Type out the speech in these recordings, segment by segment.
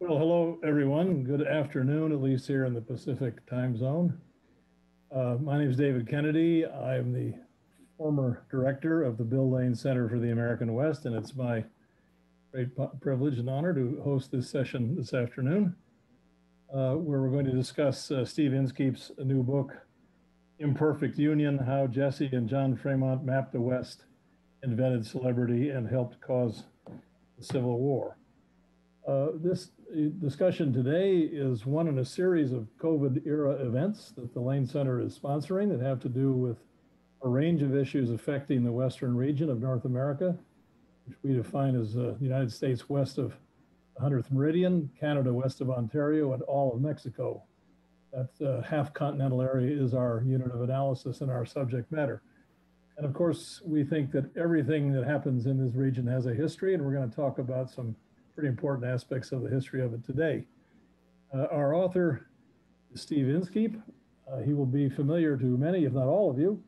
Well, hello, everyone. Good afternoon, at least here in the Pacific time zone. Uh, my name is David Kennedy. I am the former director of the Bill Lane Center for the American West, and it's my great privilege and honor to host this session this afternoon, uh, where we're going to discuss uh, Steve Inskeep's new book, Imperfect Union How Jessie and John Fremont Mapped the West, Invented Celebrity, and Helped Cause the Civil War. Uh, this discussion today is one in a series of COVID era events that the Lane Center is sponsoring that have to do with a range of issues affecting the Western region of North America, which we define as uh, the United States west of the 100th meridian, Canada west of Ontario, and all of Mexico. That uh, half continental area is our unit of analysis and our subject matter. And of course, we think that everything that happens in this region has a history, and we're going to talk about some pretty important aspects of the history of it today. Uh, our author is Steve Inskeep. Uh, he will be familiar to many, if not all of you,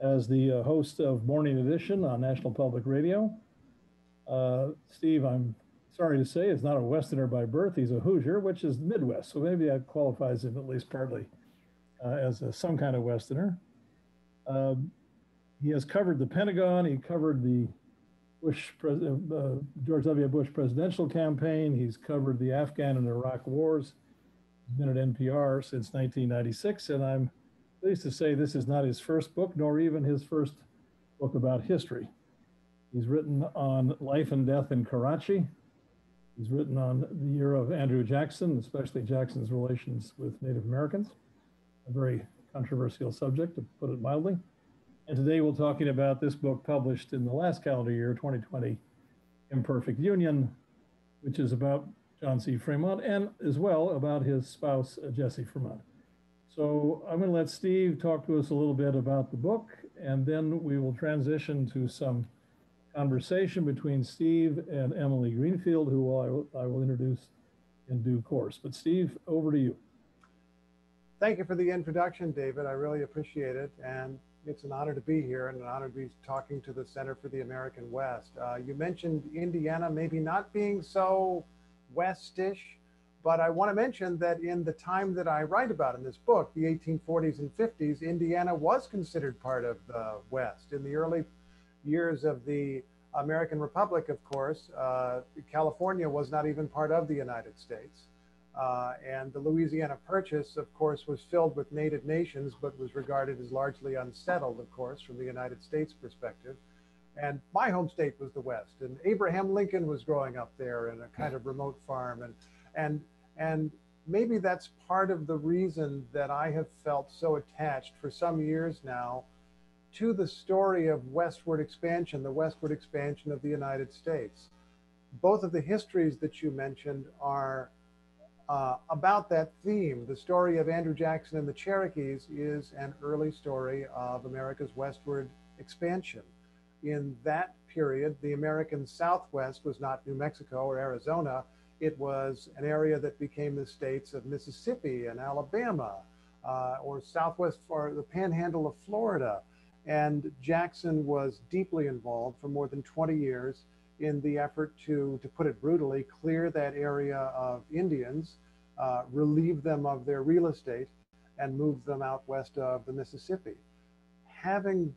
as the uh, host of Morning Edition on National Public Radio. Uh, Steve, I'm sorry to say, is not a Westerner by birth. He's a Hoosier, which is Midwest. So maybe that qualifies him at least partly uh, as a, some kind of Westerner. Um, he has covered the Pentagon. He covered the Bush, uh, George W. Bush presidential campaign. He's covered the Afghan and Iraq wars. He's been at NPR since 1996, and I'm pleased to say this is not his first book, nor even his first book about history. He's written on life and death in Karachi. He's written on the year of Andrew Jackson, especially Jackson's relations with Native Americans, a very controversial subject, to put it mildly. And today we're talking about this book published in the last calendar year, 2020, Imperfect Union, which is about John C. Fremont and as well about his spouse, uh, Jessie Fremont. So I'm going to let Steve talk to us a little bit about the book, and then we will transition to some conversation between Steve and Emily Greenfield, who I will, I will introduce in due course. But Steve, over to you. Thank you for the introduction, David. I really appreciate it. And it's an honor to be here and an honor to be talking to the Center for the American West. Uh, you mentioned Indiana maybe not being so westish, but I want to mention that in the time that I write about in this book, the 1840s and 50s, Indiana was considered part of the West. In the early years of the American Republic, of course, uh, California was not even part of the United States. Uh, and the Louisiana Purchase, of course, was filled with native nations, but was regarded as largely unsettled, of course, from the United States perspective. And my home state was the West, and Abraham Lincoln was growing up there in a kind of remote farm, and and and maybe that's part of the reason that I have felt so attached for some years now to the story of westward expansion, the westward expansion of the United States. Both of the histories that you mentioned are uh, about that theme. The story of Andrew Jackson and the Cherokees is an early story of America's westward expansion. In that period, the American Southwest was not New Mexico or Arizona. It was an area that became the states of Mississippi and Alabama, uh, or Southwest or the panhandle of Florida. And Jackson was deeply involved for more than 20 years in the effort to, to put it brutally, clear that area of Indians, uh, relieve them of their real estate, and move them out west of the Mississippi. Having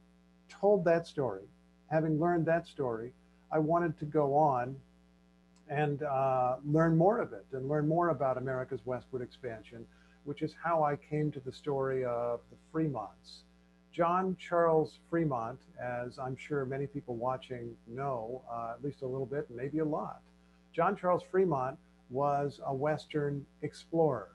told that story, having learned that story, I wanted to go on and uh, learn more of it and learn more about America's westward expansion, which is how I came to the story of the Fremonts. John Charles Fremont, as I'm sure many people watching know, uh, at least a little bit, maybe a lot. John Charles Fremont was a Western explorer.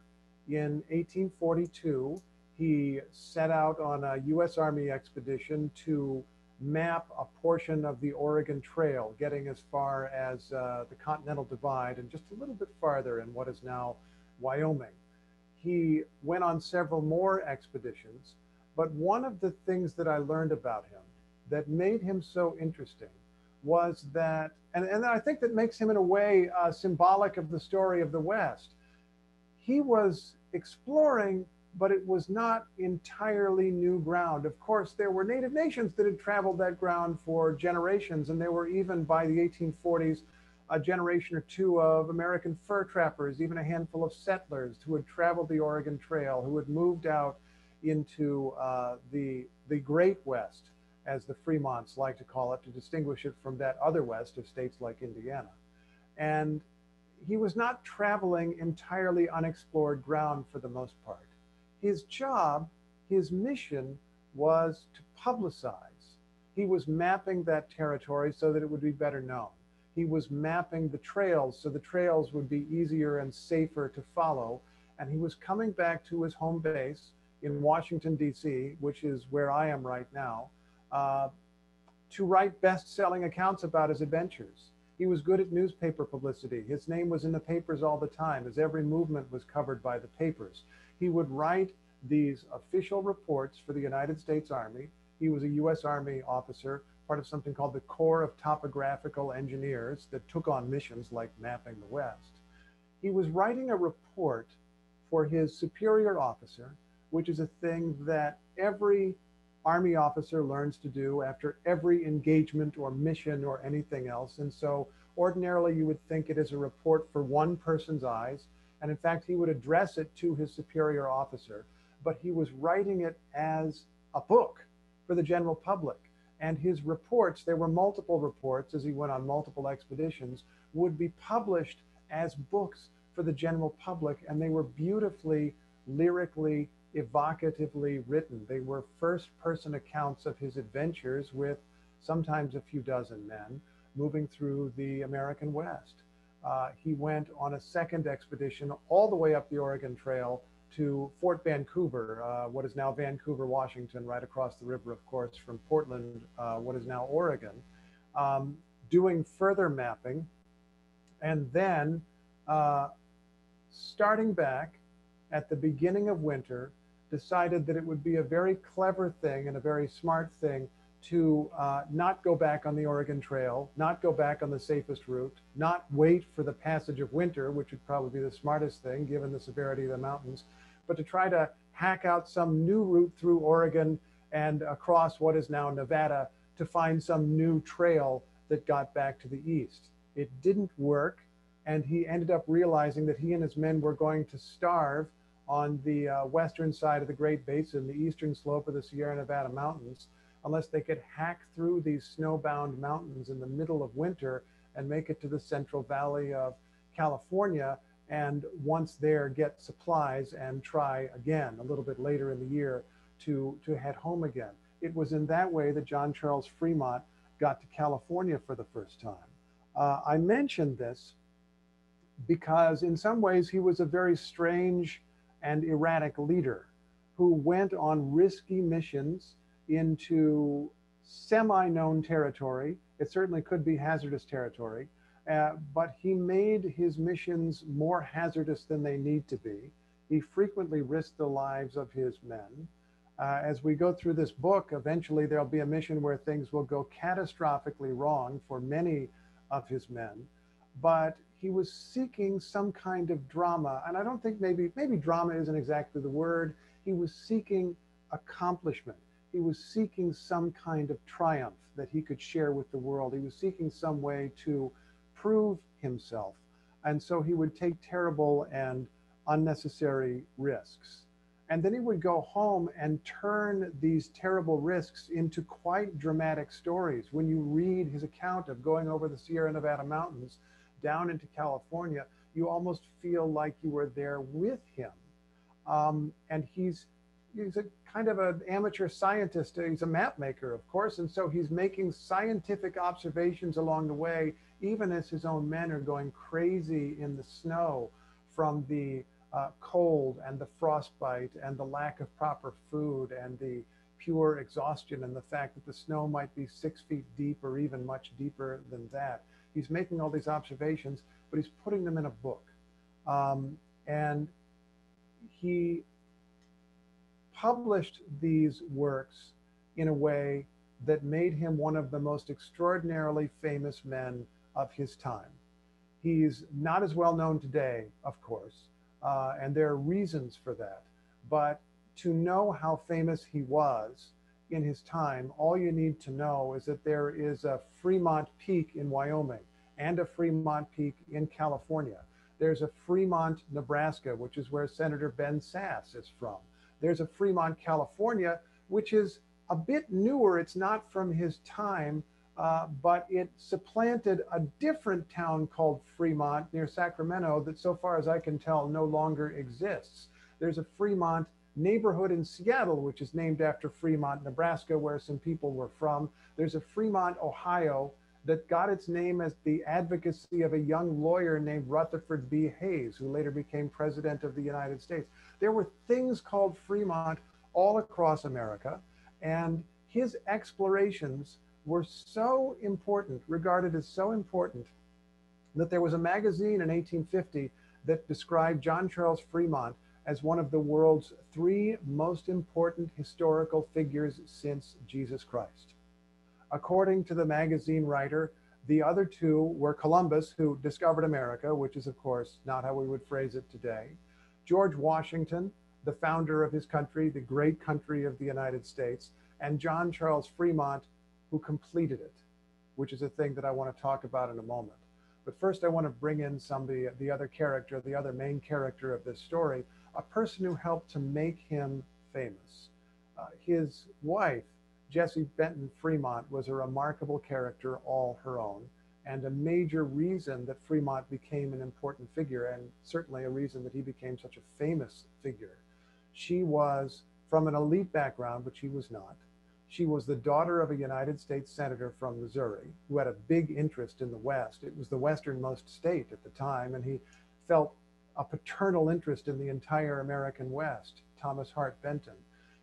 In 1842, he set out on a U.S. Army expedition to map a portion of the Oregon Trail, getting as far as uh, the Continental Divide and just a little bit farther in what is now Wyoming. He went on several more expeditions but one of the things that I learned about him that made him so interesting was that, and, and I think that makes him in a way uh, symbolic of the story of the West. He was exploring, but it was not entirely new ground. Of course, there were native nations that had traveled that ground for generations, and there were even by the 1840s a generation or two of American fur trappers, even a handful of settlers who had traveled the Oregon Trail, who had moved out into uh, the, the Great West, as the Fremonts like to call it, to distinguish it from that other West of states like Indiana. And he was not traveling entirely unexplored ground for the most part. His job, his mission was to publicize. He was mapping that territory so that it would be better known. He was mapping the trails so the trails would be easier and safer to follow. And he was coming back to his home base in Washington, D.C., which is where I am right now, uh, to write best selling accounts about his adventures. He was good at newspaper publicity. His name was in the papers all the time, as every movement was covered by the papers. He would write these official reports for the United States Army. He was a U.S. Army officer, part of something called the Corps of Topographical Engineers that took on missions like mapping the West. He was writing a report for his superior officer, which is a thing that every Army officer learns to do after every engagement or mission or anything else. And so ordinarily you would think it is a report for one person's eyes. And in fact, he would address it to his superior officer, but he was writing it as a book for the general public. And his reports, there were multiple reports as he went on multiple expeditions, would be published as books for the general public. And they were beautifully, lyrically evocatively written. They were first person accounts of his adventures with sometimes a few dozen men moving through the American West. Uh, he went on a second expedition all the way up the Oregon Trail to Fort Vancouver, uh, what is now Vancouver, Washington, right across the river, of course, from Portland, uh, what is now Oregon, um, doing further mapping. And then uh, starting back at the beginning of winter, decided that it would be a very clever thing and a very smart thing to uh, not go back on the Oregon Trail, not go back on the safest route, not wait for the passage of winter, which would probably be the smartest thing given the severity of the mountains, but to try to hack out some new route through Oregon and across what is now Nevada to find some new trail that got back to the east. It didn't work, and he ended up realizing that he and his men were going to starve on the uh, western side of the Great Basin, the eastern slope of the Sierra Nevada mountains, unless they could hack through these snowbound mountains in the middle of winter and make it to the Central Valley of California. And once there, get supplies and try again a little bit later in the year to, to head home again. It was in that way that John Charles Fremont got to California for the first time. Uh, I mentioned this because in some ways he was a very strange and erratic leader who went on risky missions into semi known territory. It certainly could be hazardous territory, uh, but he made his missions more hazardous than they need to be. He frequently risked the lives of his men. Uh, as we go through this book, eventually there'll be a mission where things will go catastrophically wrong for many of his men. But he was seeking some kind of drama. And I don't think maybe, maybe drama isn't exactly the word. He was seeking accomplishment. He was seeking some kind of triumph that he could share with the world. He was seeking some way to prove himself. And so he would take terrible and unnecessary risks. And then he would go home and turn these terrible risks into quite dramatic stories. When you read his account of going over the Sierra Nevada mountains, down into California, you almost feel like you were there with him. Um, and he's he's a kind of an amateur scientist. He's a map maker, of course, and so he's making scientific observations along the way, even as his own men are going crazy in the snow from the uh, cold and the frostbite and the lack of proper food and the pure exhaustion and the fact that the snow might be six feet deep or even much deeper than that. He's making all these observations, but he's putting them in a book. Um, and he published these works in a way that made him one of the most extraordinarily famous men of his time. He's not as well known today, of course, uh, and there are reasons for that. But to know how famous he was in his time, all you need to know is that there is a Fremont Peak in Wyoming. And a Fremont Peak in California. There's a Fremont, Nebraska, which is where Senator Ben Sasse is from. There's a Fremont, California, which is a bit newer. It's not from his time, uh, but it supplanted a different town called Fremont near Sacramento that, so far as I can tell, no longer exists. There's a Fremont neighborhood in Seattle, which is named after Fremont, Nebraska, where some people were from. There's a Fremont, Ohio, that got its name as the advocacy of a young lawyer named Rutherford B. Hayes, who later became president of the United States. There were things called Fremont all across America, and his explorations were so important, regarded as so important, that there was a magazine in 1850 that described John Charles Fremont as one of the world's three most important historical figures since Jesus Christ. According to the magazine writer, the other two were Columbus, who discovered America, which is, of course, not how we would phrase it today, George Washington, the founder of his country, the great country of the United States, and John Charles Fremont, who completed it, which is a thing that I want to talk about in a moment. But first, I want to bring in somebody, the other character, the other main character of this story, a person who helped to make him famous. Uh, his wife, Jessie Benton Fremont, was a remarkable character all her own, and a major reason that Fremont became an important figure, and certainly a reason that he became such a famous figure. She was from an elite background, but she was not. She was the daughter of a United States Senator from Missouri who had a big interest in the West. It was the westernmost state at the time, and he felt a paternal interest in the entire American West, Thomas Hart Benton.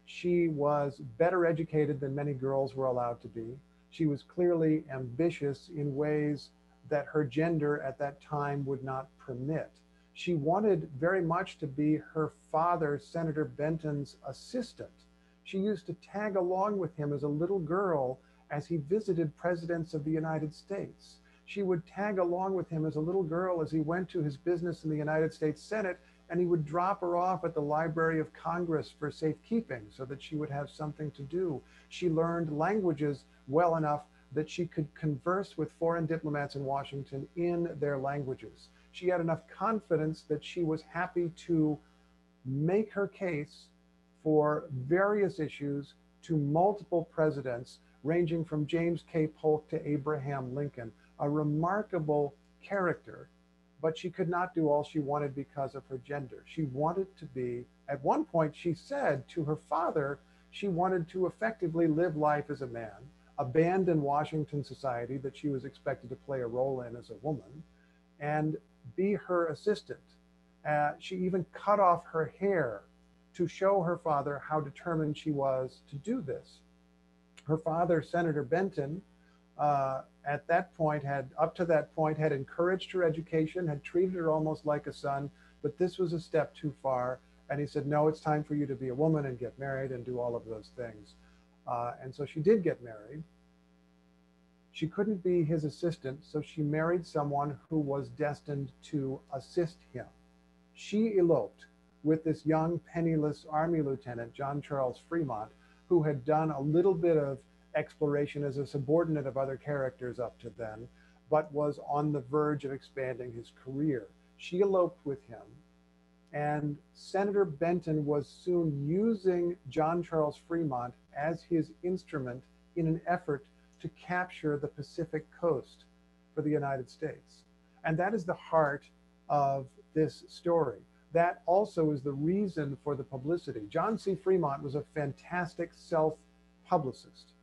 She was better educated than many girls were allowed to be. She was clearly ambitious in ways that her gender at that time would not permit. She wanted very much to be her father, Senator Benton's assistant. She used to tag along with him as a little girl as he visited presidents of the United States she would tag along with him as a little girl as he went to his business in the United States Senate, and he would drop her off at the Library of Congress for safekeeping so that she would have something to do. She learned languages well enough that she could converse with foreign diplomats in Washington in their languages. She had enough confidence that she was happy to make her case for various issues to multiple presidents, ranging from James K. Polk to Abraham Lincoln a remarkable character, but she could not do all she wanted because of her gender. She wanted to be, at one point, she said to her father, she wanted to effectively live life as a man, abandon Washington society that she was expected to play a role in as a woman, and be her assistant. Uh, she even cut off her hair to show her father how determined she was to do this. Her father, Senator Benton, uh, at that point had up to that point had encouraged her education had treated her almost like a son but this was a step too far. And he said no it's time for you to be a woman and get married and do all of those things. Uh, and so she did get married. She couldn't be his assistant so she married someone who was destined to assist him. She eloped with this young penniless army lieutenant john charles fremont who had done a little bit of exploration as a subordinate of other characters up to then, but was on the verge of expanding his career. She eloped with him, and Senator Benton was soon using John Charles Fremont as his instrument in an effort to capture the Pacific coast for the United States. And that is the heart of this story. That also is the reason for the publicity. John C. Fremont was a fantastic self publicist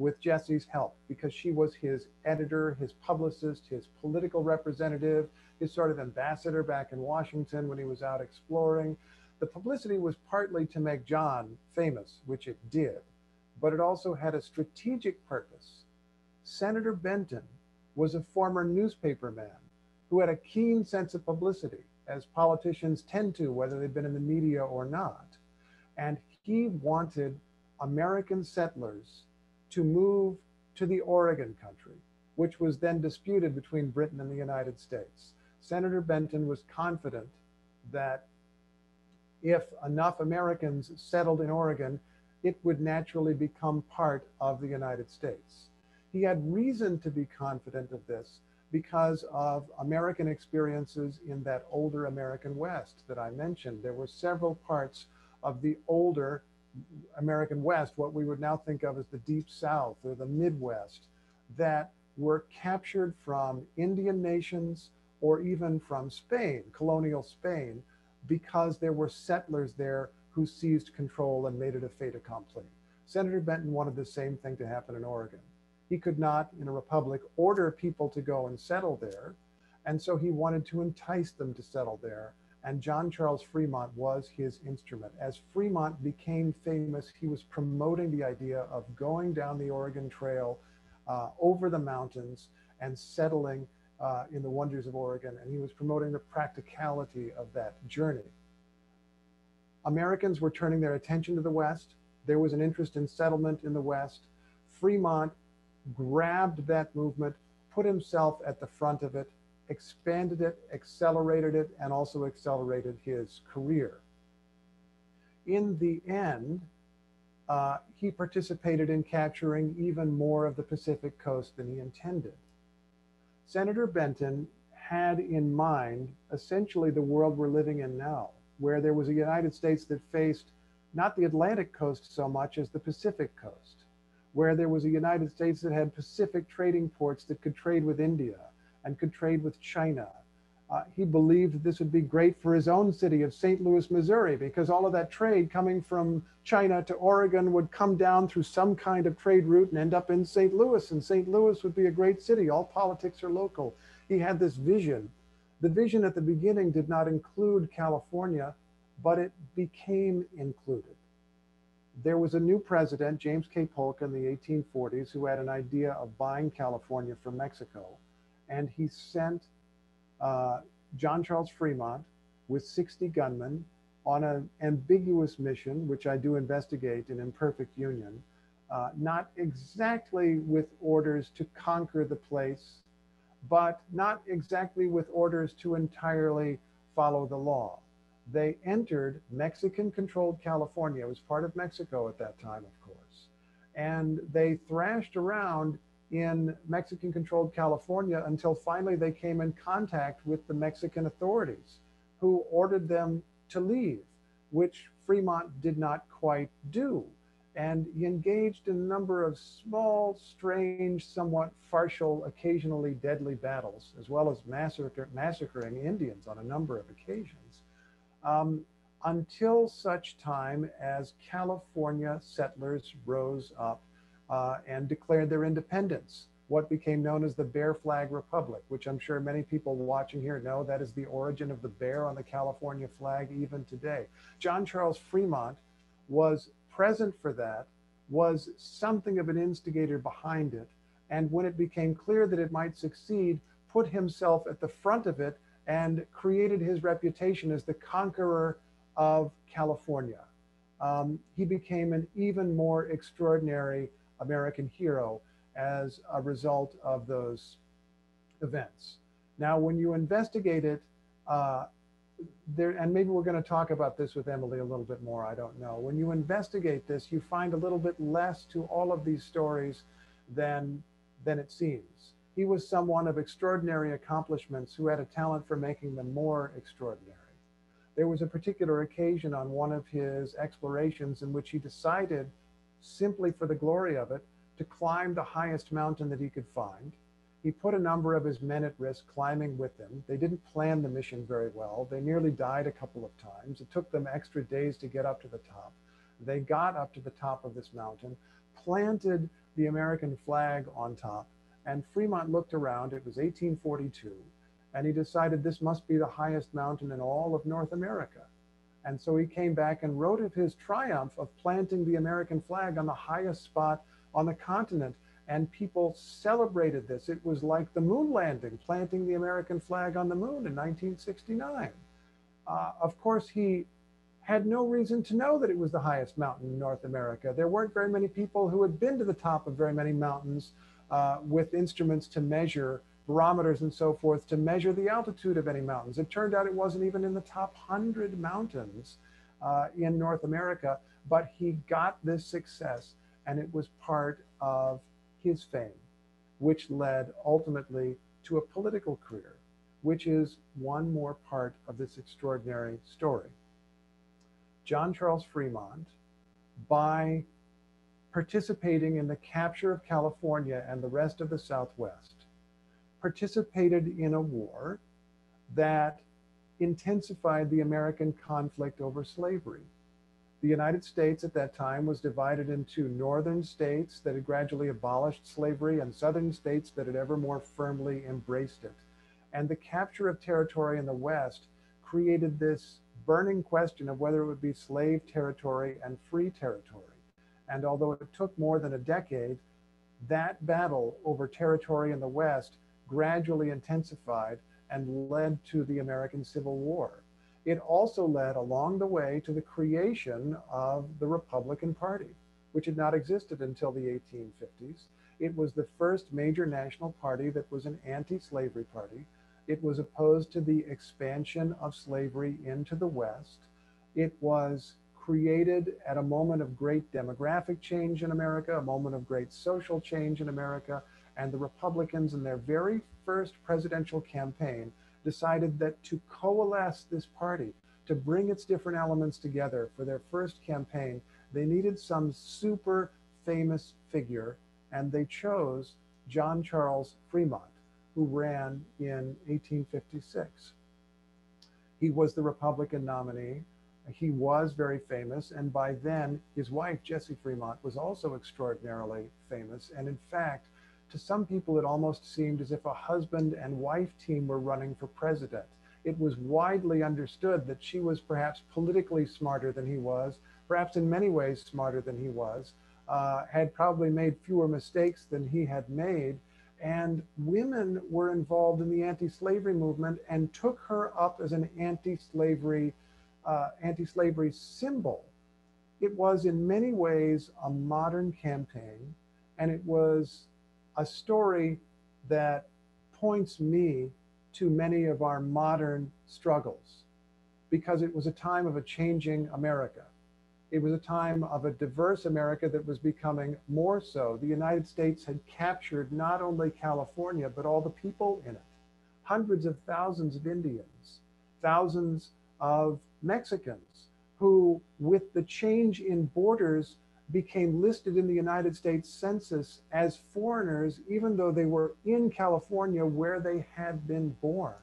with Jessie's help because she was his editor, his publicist, his political representative, his sort of ambassador back in Washington when he was out exploring. The publicity was partly to make John famous, which it did, but it also had a strategic purpose. Senator Benton was a former newspaperman who had a keen sense of publicity, as politicians tend to, whether they've been in the media or not. And he wanted American settlers to move to the Oregon country, which was then disputed between Britain and the United States. Senator Benton was confident that if enough Americans settled in Oregon, it would naturally become part of the United States. He had reason to be confident of this because of American experiences in that older American West that I mentioned. There were several parts of the older American West, what we would now think of as the Deep South or the Midwest, that were captured from Indian nations or even from Spain, colonial Spain, because there were settlers there who seized control and made it a fait accompli. Senator Benton wanted the same thing to happen in Oregon. He could not, in a republic, order people to go and settle there. And so he wanted to entice them to settle there. And John Charles Fremont was his instrument. As Fremont became famous, he was promoting the idea of going down the Oregon Trail uh, over the mountains and settling uh, in the wonders of Oregon. And he was promoting the practicality of that journey. Americans were turning their attention to the West. There was an interest in settlement in the West. Fremont grabbed that movement, put himself at the front of it, expanded it, accelerated it, and also accelerated his career. In the end, uh, he participated in capturing even more of the Pacific coast than he intended. Senator Benton had in mind essentially the world we're living in now, where there was a United States that faced not the Atlantic coast so much as the Pacific coast where there was a United States that had Pacific trading ports that could trade with India and could trade with China. Uh, he believed this would be great for his own city of St. Louis, Missouri, because all of that trade coming from China to Oregon would come down through some kind of trade route and end up in St. Louis, and St. Louis would be a great city. All politics are local. He had this vision. The vision at the beginning did not include California, but it became included there was a new president, James K. Polk, in the 1840s, who had an idea of buying California from Mexico. And he sent uh, John Charles Fremont with 60 gunmen on an ambiguous mission, which I do investigate in Imperfect Union, uh, not exactly with orders to conquer the place, but not exactly with orders to entirely follow the law they entered Mexican controlled California. It was part of Mexico at that time, of course. And they thrashed around in Mexican controlled California until finally they came in contact with the Mexican authorities who ordered them to leave, which Fremont did not quite do. And he engaged in a number of small, strange, somewhat farcical, occasionally deadly battles, as well as massacre, massacring Indians on a number of occasions um, until such time as California settlers rose up uh, and declared their independence, what became known as the Bear Flag Republic, which I'm sure many people watching here know that is the origin of the bear on the California flag even today. John Charles Fremont was present for that, was something of an instigator behind it, and when it became clear that it might succeed, put himself at the front of it and created his reputation as the conqueror of California. Um, he became an even more extraordinary American hero as a result of those events. Now, when you investigate it, uh, there, and maybe we're going to talk about this with Emily a little bit more, I don't know. When you investigate this, you find a little bit less to all of these stories than, than it seems. He was someone of extraordinary accomplishments who had a talent for making them more extraordinary. There was a particular occasion on one of his explorations in which he decided, simply for the glory of it, to climb the highest mountain that he could find. He put a number of his men at risk climbing with him. They didn't plan the mission very well. They nearly died a couple of times. It took them extra days to get up to the top. They got up to the top of this mountain, planted the American flag on top, and Fremont looked around, it was 1842, and he decided this must be the highest mountain in all of North America. And so he came back and wrote of his triumph of planting the American flag on the highest spot on the continent. And people celebrated this. It was like the moon landing, planting the American flag on the moon in 1969. Uh, of course, he had no reason to know that it was the highest mountain in North America. There weren't very many people who had been to the top of very many mountains uh, with instruments to measure barometers and so forth to measure the altitude of any mountains. It turned out it wasn't even in the top 100 mountains uh, in North America, but he got this success and it was part of his fame, which led ultimately to a political career, which is one more part of this extraordinary story. John Charles Fremont, by participating in the capture of California and the rest of the Southwest, participated in a war that intensified the American conflict over slavery. The United States at that time was divided into northern states that had gradually abolished slavery and southern states that had ever more firmly embraced it. And the capture of territory in the West created this burning question of whether it would be slave territory and free territory. And although it took more than a decade, that battle over territory in the West gradually intensified and led to the American Civil War. It also led along the way to the creation of the Republican Party, which had not existed until the 1850s. It was the first major national party that was an anti slavery party. It was opposed to the expansion of slavery into the West. It was created at a moment of great demographic change in America, a moment of great social change in America. And the Republicans, in their very first presidential campaign, decided that to coalesce this party, to bring its different elements together for their first campaign, they needed some super famous figure, and they chose John Charles Fremont, who ran in 1856. He was the Republican nominee. He was very famous, and by then, his wife, Jessie Fremont, was also extraordinarily famous. And in fact, to some people, it almost seemed as if a husband and wife team were running for president. It was widely understood that she was perhaps politically smarter than he was, perhaps in many ways smarter than he was, uh, had probably made fewer mistakes than he had made. And women were involved in the anti-slavery movement and took her up as an anti-slavery, uh, anti-slavery symbol. It was in many ways a modern campaign, and it was a story that points me to many of our modern struggles because it was a time of a changing America. It was a time of a diverse America that was becoming more so. The United States had captured not only California, but all the people in it hundreds of thousands of Indians, thousands of Mexicans who, with the change in borders, became listed in the United States Census as foreigners, even though they were in California where they had been born.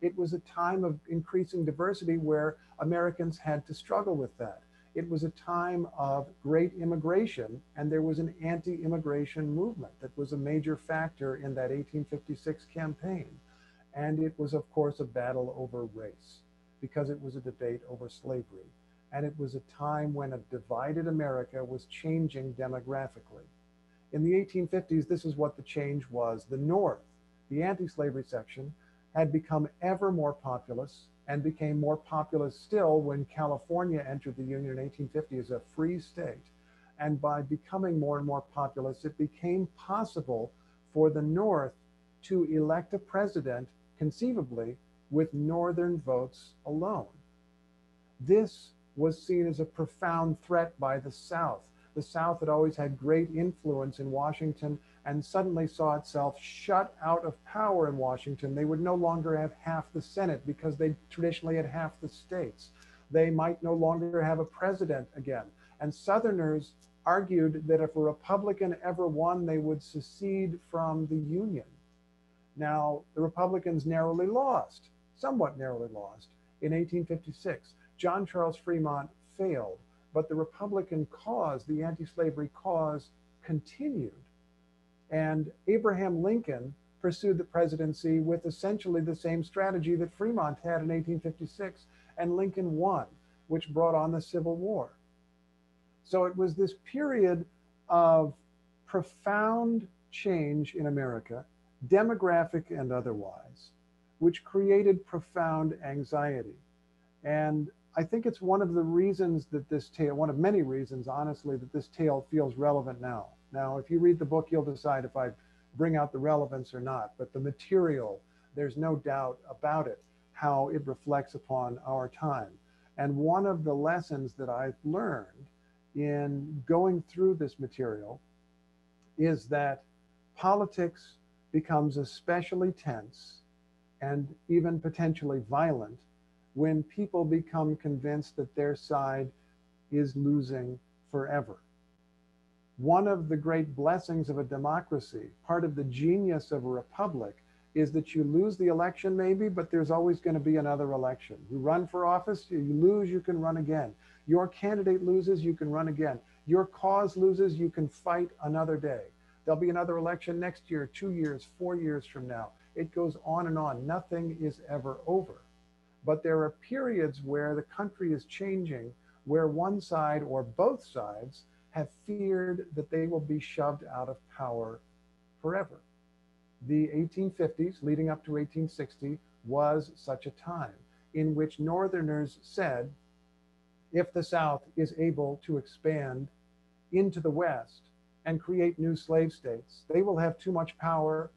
It was a time of increasing diversity where Americans had to struggle with that. It was a time of great immigration, and there was an anti immigration movement that was a major factor in that 1856 campaign. And it was, of course, a battle over race because it was a debate over slavery and it was a time when a divided America was changing demographically. In the 1850s, this is what the change was. The North, the anti slavery section, had become ever more populous and became more populous still when California entered the Union in 1850 as a free state. And by becoming more and more populous, it became possible for the North to elect a president, conceivably, with Northern votes alone. This was seen as a profound threat by the South. The South had always had great influence in Washington and suddenly saw itself shut out of power in Washington. They would no longer have half the Senate because they traditionally had half the states. They might no longer have a president again. And Southerners argued that if a Republican ever won, they would secede from the Union. Now, the Republicans narrowly lost, somewhat narrowly lost, in 1856. John Charles Fremont failed, but the Republican cause, the anti slavery cause, continued. And Abraham Lincoln pursued the presidency with essentially the same strategy that Fremont had in 1856, and Lincoln won, which brought on the Civil War. So it was this period of profound change in America, demographic and otherwise, which created profound anxiety. And I think it's one of the reasons that this tale, one of many reasons, honestly, that this tale feels relevant now. Now, if you read the book, you'll decide if I bring out the relevance or not. But the material, there's no doubt about it, how it reflects upon our time. And one of the lessons that I've learned in going through this material is that politics becomes especially tense and even potentially violent when people become convinced that their side is losing forever. One of the great blessings of a democracy, part of the genius of a republic, is that you lose the election maybe, but there's always going to be another election. You run for office, you lose, you can run again. Your candidate loses, you can run again. Your cause loses, you can fight another day. There'll be another election next year, two years, four years from now. It goes on and on. Nothing is ever over. But there are periods where the country is changing, where one side or both sides have feared that they will be shoved out of power forever. The 1850s, leading up to 1860, was such a time in which Northerners said, if the South is able to expand into the West and create new slave states, they will have too much power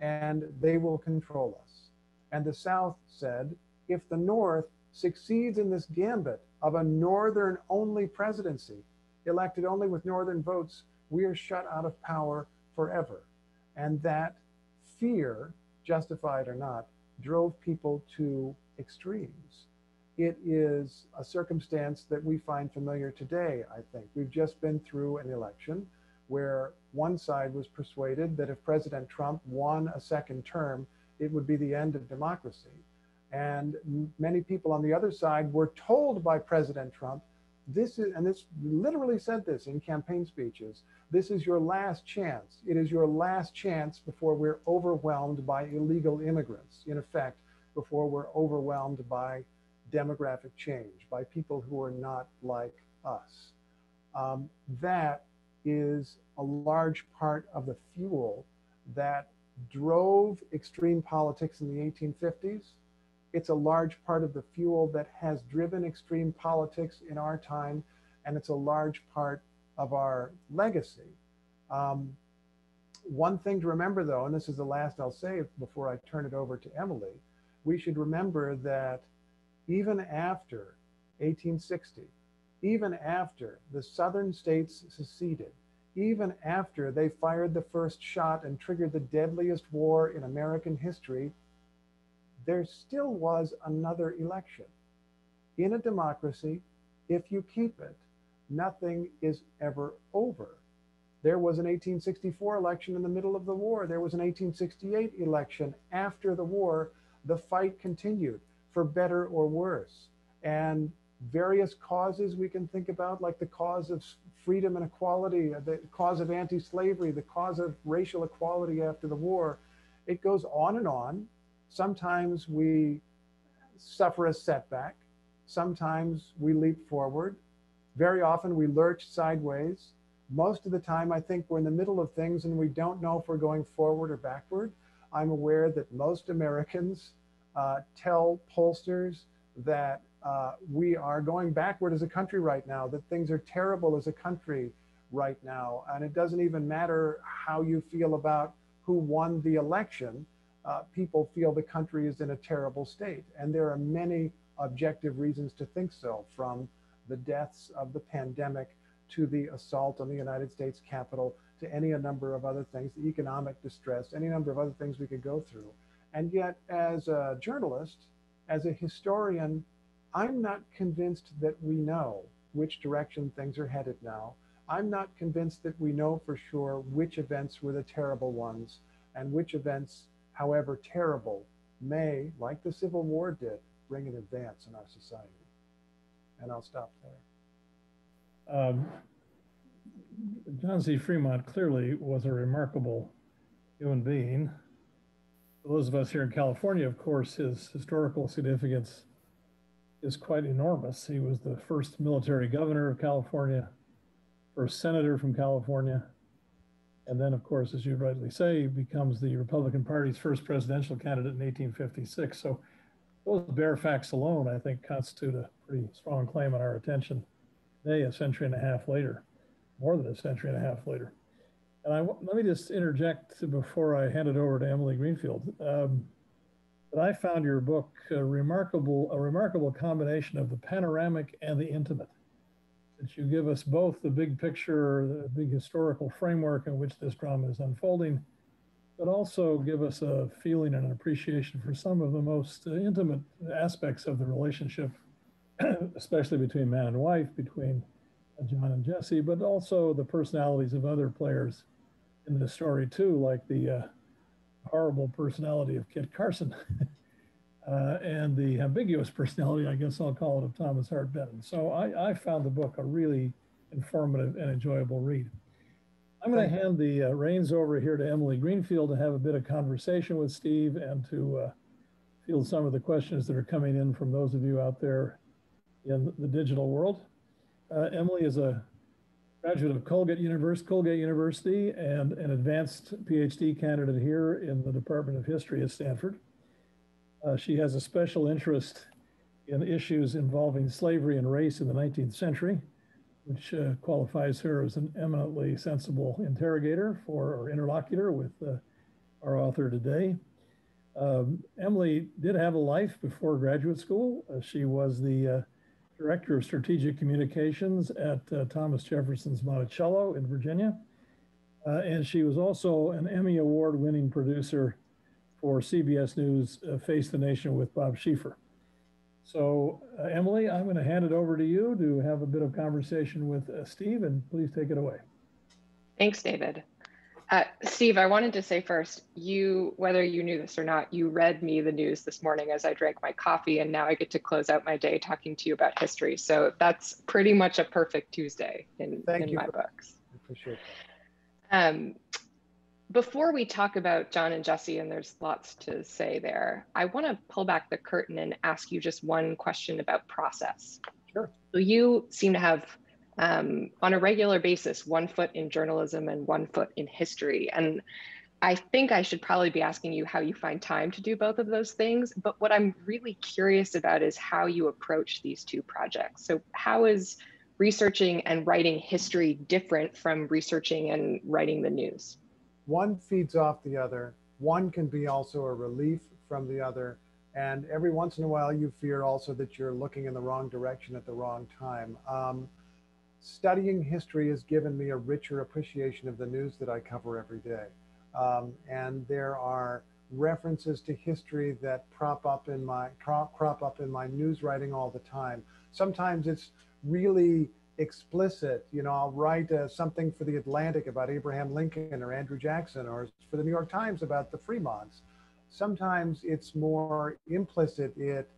and they will control us. And the South said, if the North succeeds in this gambit of a Northern only presidency, elected only with Northern votes, we are shut out of power forever. And that fear, justified or not, drove people to extremes. It is a circumstance that we find familiar today, I think. We've just been through an election where one side was persuaded that if President Trump won a second term, it would be the end of democracy. And many people on the other side were told by President Trump, this is, and this literally said this in campaign speeches, this is your last chance. It is your last chance before we're overwhelmed by illegal immigrants. In effect, before we're overwhelmed by demographic change, by people who are not like us. Um, that is a large part of the fuel that drove extreme politics in the 1850s. It's a large part of the fuel that has driven extreme politics in our time, and it's a large part of our legacy. Um, one thing to remember, though, and this is the last I'll say before I turn it over to Emily, we should remember that even after 1860, even after the southern states seceded, even after they fired the first shot and triggered the deadliest war in American history, there still was another election. In a democracy, if you keep it, nothing is ever over. There was an 1864 election in the middle of the war. There was an 1868 election after the war. The fight continued for better or worse. And various causes we can think about, like the cause of freedom and equality, the cause of anti slavery, the cause of racial equality after the war. It goes on and on. Sometimes we suffer a setback, sometimes we leap forward. Very often we lurch sideways. Most of the time, I think we're in the middle of things and we don't know if we're going forward or backward. I'm aware that most Americans uh, tell pollsters that uh, we are going backward as a country right now, that things are terrible as a country right now. And it doesn't even matter how you feel about who won the election. Uh, people feel the country is in a terrible state. And there are many objective reasons to think so, from the deaths of the pandemic to the assault on the United States Capitol to any a number of other things, the economic distress, any number of other things we could go through. And yet, as a journalist, as a historian, I'm not convinced that we know which direction things are headed now. I'm not convinced that we know for sure which events were the terrible ones and which events, however terrible, may, like the Civil War did, bring an advance in our society. And I'll stop there. Um, John C. Fremont clearly was a remarkable human being. For those of us here in California, of course, his historical significance is quite enormous. He was the first military governor of California, first senator from California. And then, of course, as you rightly say, becomes the Republican Party's first presidential candidate in 1856. So those bare facts alone, I think, constitute a pretty strong claim on our attention today, a century and a half later, more than a century and a half later. And I let me just interject before I hand it over to Emily Greenfield. Um, that I found your book a remarkable, a remarkable combination of the panoramic and the intimate. That you give us both the big picture, the big historical framework in which this drama is unfolding, but also give us a feeling and an appreciation for some of the most intimate aspects of the relationship, especially between man and wife, between John and Jessie, but also the personalities of other players in the story too, like the uh, horrible personality of Kit Carson. uh, and the ambiguous personality, I guess I'll call it, of Thomas Hart Benton. So I, I found the book a really informative and enjoyable read. I'm going to hand the uh, reins over here to Emily Greenfield to have a bit of conversation with Steve and to uh, field some of the questions that are coming in from those of you out there in the digital world. Uh, Emily is a graduate of Colgate University, Colgate University and an advanced PhD candidate here in the Department of History at Stanford. Uh, she has a special interest in issues involving slavery and race in the 19th century which uh, qualifies her as an eminently sensible interrogator for or interlocutor with uh, our author today. Um, Emily did have a life before graduate school. Uh, she was the uh, director of strategic communications at uh, Thomas Jefferson's Monticello in Virginia. And she was also an Emmy Award winning producer for CBS News Face the Nation with Bob Schieffer. So, uh, Emily, I'm going to hand it over to you to have a bit of conversation with uh, Steve, and please take it away. Thanks, David. Uh, Steve, I wanted to say first, you, whether you knew this or not, you read me the news this morning as I drank my coffee, and now I get to close out my day talking to you about history. So that's pretty much a perfect Tuesday in, Thank in you my for- books. I appreciate that. Um, before we talk about John and Jessie, and there's lots to say there, I want to pull back the curtain and ask you just one question about process. Sure. So you seem to have, um, on a regular basis, one foot in journalism and one foot in history. And I think I should probably be asking you how you find time to do both of those things. But what I'm really curious about is how you approach these two projects. So, how is researching and writing history different from researching and writing the news? One feeds off the other. One can be also a relief from the other. And every once in a while, you fear also that you're looking in the wrong direction at the wrong time. Um, studying history has given me a richer appreciation of the news that I cover every day. Um, and there are references to history that prop up in my crop, crop up in my news writing all the time. Sometimes it's really explicit. You know, I'll write uh, something for the Atlantic about Abraham Lincoln or Andrew Jackson, or for the New York Times about the Fremonts. Sometimes it's more implicit. It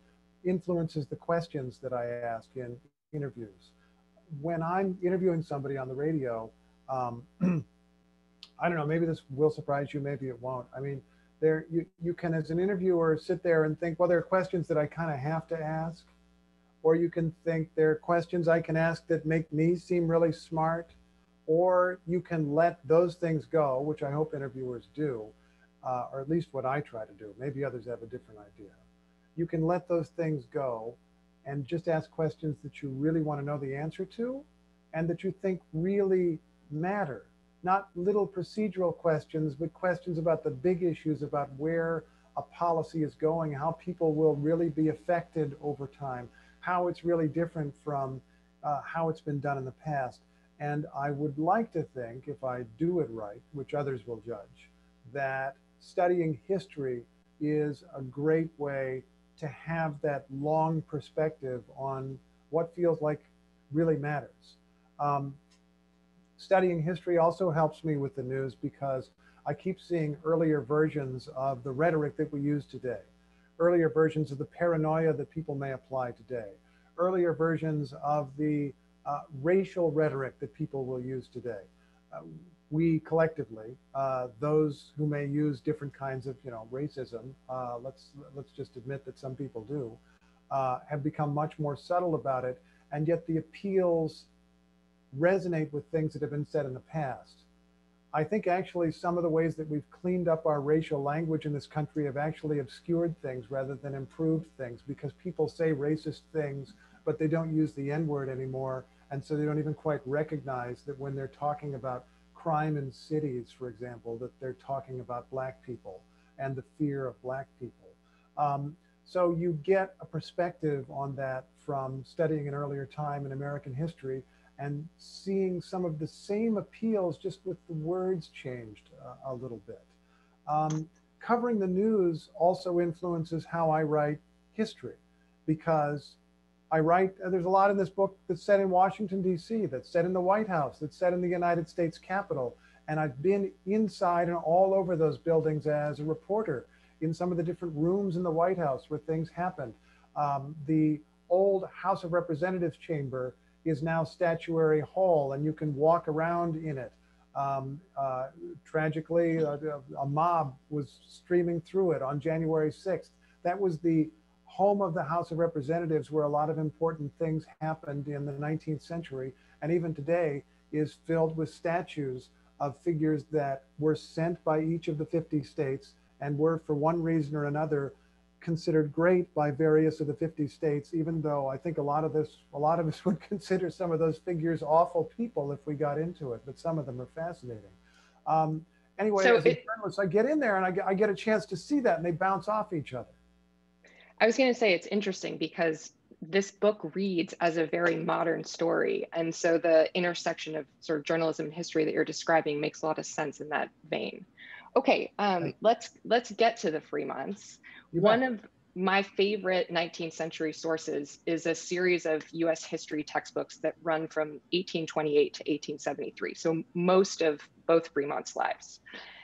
influences the questions that I ask in interviews. When I'm interviewing somebody on the radio, um, I don't know, maybe this will surprise you, maybe it won't. I mean, there you, you can, as an interviewer, sit there and think, well, there are questions that I kind of have to ask or you can think there are questions I can ask that make me seem really smart, or you can let those things go, which I hope interviewers do, uh, or at least what I try to do. Maybe others have a different idea. You can let those things go and just ask questions that you really want to know the answer to and that you think really matter. Not little procedural questions, but questions about the big issues about where a policy is going, how people will really be affected over time how it's really different from uh, how it's been done in the past. And I would like to think, if I do it right, which others will judge, that studying history is a great way to have that long perspective on what feels like really matters. Um, studying history also helps me with the news because I keep seeing earlier versions of the rhetoric that we use today earlier versions of the paranoia that people may apply today, earlier versions of the uh, racial rhetoric that people will use today. Uh, we collectively, uh, those who may use different kinds of, you know, racism, uh, let's let's just admit that some people do, uh, have become much more subtle about it, and yet the appeals resonate with things that have been said in the past. I think actually some of the ways that we've cleaned up our racial language in this country have actually obscured things rather than improved things because people say racist things, but they don't use the N word anymore. And so they don't even quite recognize that when they're talking about crime in cities, for example, that they're talking about Black people and the fear of Black people. Um, so you get a perspective on that from studying an earlier time in American history and seeing some of the same appeals just with the words changed uh, a little bit. Um, covering the news also influences how I write history because I write, uh, there's a lot in this book that's set in Washington, D.C., that's set in the White House, that's set in the United States Capitol. And I've been inside and all over those buildings as a reporter in some of the different rooms in the White House where things happened. Um, the old House of Representatives chamber is now Statuary Hall, and you can walk around in it. Um, uh, tragically, uh, a mob was streaming through it on January 6th. That was the home of the House of Representatives, where a lot of important things happened in the 19th century, and even today is filled with statues of figures that were sent by each of the 50 states and were, for one reason or another, considered great by various of the 50 states, even though I think a lot of this, a lot of us would consider some of those figures awful people if we got into it, but some of them are fascinating. Um, anyway, So as a journalist, I get in there and I get, I get a chance to see that and they bounce off each other. I was going to say it's interesting because this book reads as a very modern story. And so the intersection of sort of journalism and history that you're describing makes a lot of sense in that vein. Okay, um, let's let's get to the Fremonts. One of my favorite 19th century sources is a series of US history textbooks that run from 1828 to 1873. So most of both Fremont's lives.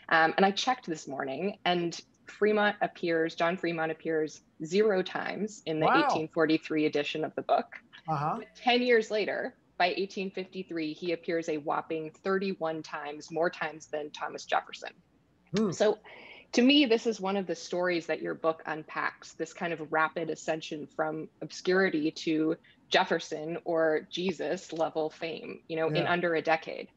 Um, and I checked this morning and Fremont appears, John Fremont appears zero times in the Wow. 1843 edition of the book. Uh-huh. But 10 years later, by 1853, he appears a whopping 31 times, more times than Thomas Jefferson. Hmm. So to me, this is one of the stories that your book unpacks this kind of rapid ascension from obscurity to Jefferson or Jesus level fame, you know, in under a decade.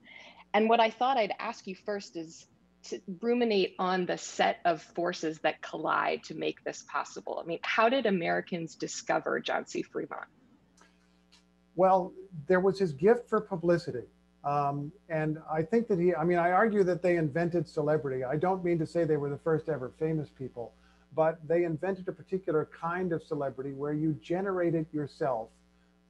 And what I thought I'd ask you first is to ruminate on the set of forces that collide to make this possible. I mean, how did Americans discover John C. Fremont? Well, there was his gift for publicity. Um, and I think that he, I mean, I argue that they invented celebrity. I don't mean to say they were the first ever famous people, but they invented a particular kind of celebrity where you generate it yourself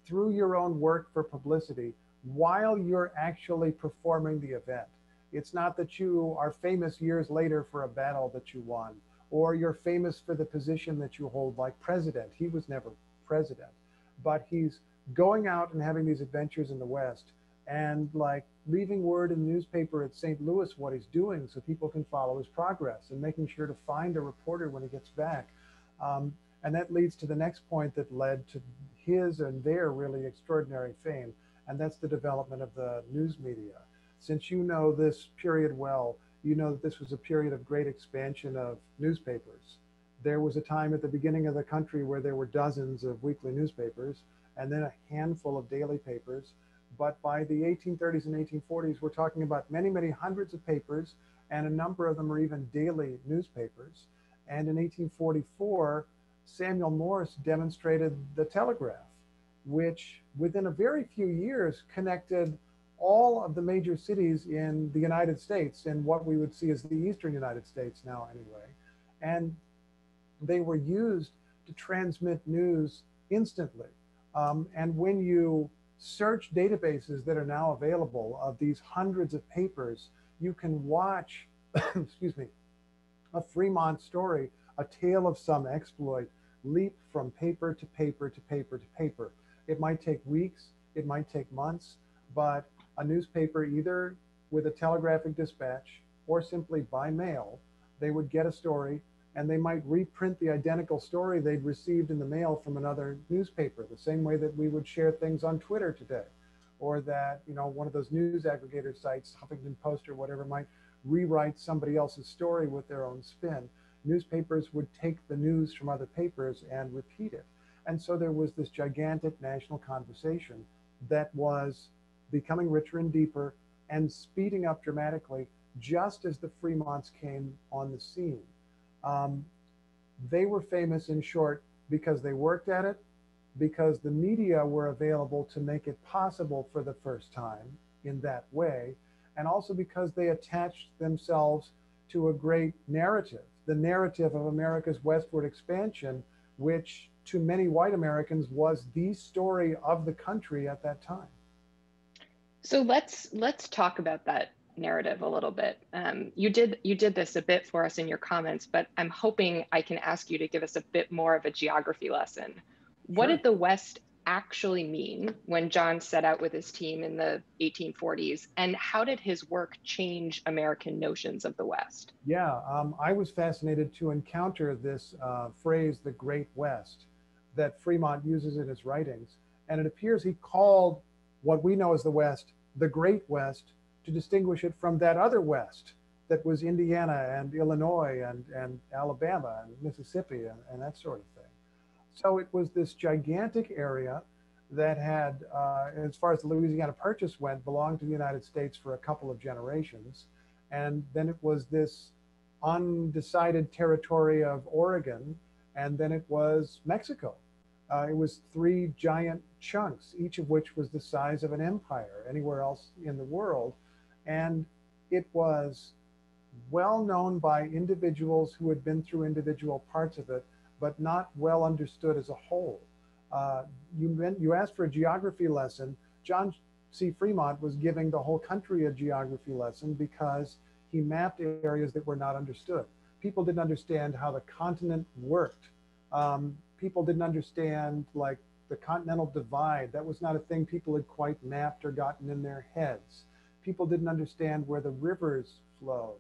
through your own work for publicity while you're actually performing the event. It's not that you are famous years later for a battle that you won, or you're famous for the position that you hold, like president. He was never president, but he's going out and having these adventures in the West and like leaving word in the newspaper at St. Louis what he's doing so people can follow his progress and making sure to find a reporter when he gets back. Um, and that leads to the next point that led to his and their really extraordinary fame, and that's the development of the news media. Since you know this period well, you know that this was a period of great expansion of newspapers. There was a time at the beginning of the country where there were dozens of weekly newspapers and then a handful of daily papers. But by the 1830s and 1840s, we're talking about many, many hundreds of papers, and a number of them are even daily newspapers. And in 1844, Samuel Morse demonstrated the telegraph, which within a very few years connected all of the major cities in the United States in what we would see as the Eastern United States now, anyway. And they were used to transmit news instantly. Um, and when you search databases that are now available of these hundreds of papers, you can watch, excuse me, a Fremont story, a tale of some exploit, leap from paper to paper to paper to paper. It might take weeks, it might take months, but a newspaper, either with a telegraphic dispatch or simply by mail, they would get a story and they might reprint the identical story they'd received in the mail from another newspaper, the same way that we would share things on Twitter today, or that, you know, one of those news aggregator sites, Huffington Post or whatever, might rewrite somebody else's story with their own spin. Newspapers would take the news from other papers and repeat it. And so there was this gigantic national conversation that was becoming richer and deeper and speeding up dramatically just as the Fremonts came on the scene. Um, they were famous, in short, because they worked at it, because the media were available to make it possible for the first time in that way, and also because they attached themselves to a great narrative, the narrative of America's westward expansion, which to many white Americans was the story of the country at that time. So let's let's talk about that narrative a little bit. Um, you did you did this a bit for us in your comments, but I'm hoping I can ask you to give us a bit more of a geography lesson. What Sure. did the West actually mean when John set out with his team in the 1840s, and how did his work change American notions of the West? Yeah, um, I was fascinated to encounter this uh, phrase, the Great West, that Fremont uses in his writings. And it appears he called what we know as the West the Great West to distinguish it from that other West that was Indiana and Illinois and, and Alabama and Mississippi and, and that sort of thing. So it was this gigantic area that had, uh, as far as the Louisiana Purchase went, belonged to the United States for a couple of generations. And then it was this undecided territory of Oregon, and then it was Mexico. Uh, it was three giant chunks, each of which was the size of an empire anywhere else in the world. And it was well known by individuals who had been through individual parts of it, but not well understood as a whole. Uh, you, meant, you asked for a geography lesson. John C. Fremont was giving the whole country a geography lesson because he mapped areas that were not understood. People didn't understand how the continent worked. Um, people didn't understand like the continental divide. That was not a thing people had quite mapped or gotten in their heads. People didn't understand where the rivers flowed.